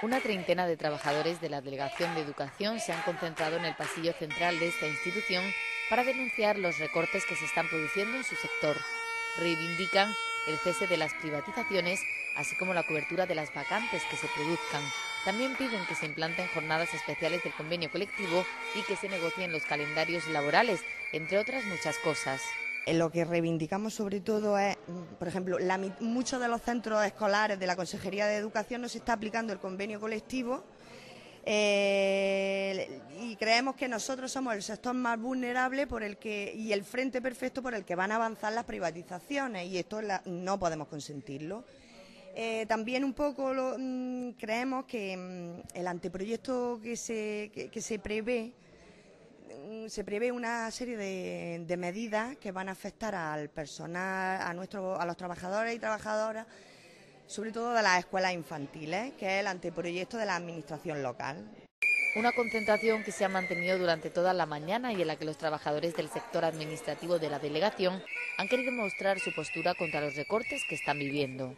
Una treintena de trabajadores de la Delegación de Educación se han concentrado en el pasillo central de esta institución para denunciar los recortes que se están produciendo en su sector. Reivindican el cese de las privatizaciones, así como la cobertura de las vacantes que se produzcan. También piden que se implanten jornadas especiales del convenio colectivo y que se negocien los calendarios laborales, entre otras muchas cosas. Lo que reivindicamos sobre todo es, por ejemplo, muchos de los centros escolares de la Consejería de Educación no se está aplicando el convenio colectivo eh, y creemos que nosotros somos el sector más vulnerable por el que y el frente perfecto por el que van a avanzar las privatizaciones y esto no podemos consentirlo. Eh, también un poco mm, creemos que mm, el anteproyecto que se, que se prevé Mm, se prevé una serie de, medidas que van a afectar al personal, a, nuestro, a los trabajadores y trabajadoras, sobre todo de las escuelas infantiles, que es el anteproyecto de la Administración local. Una concentración que se ha mantenido durante toda la mañana y en la que los trabajadores del sector administrativo de la delegación han querido mostrar su postura contra los recortes que están viviendo.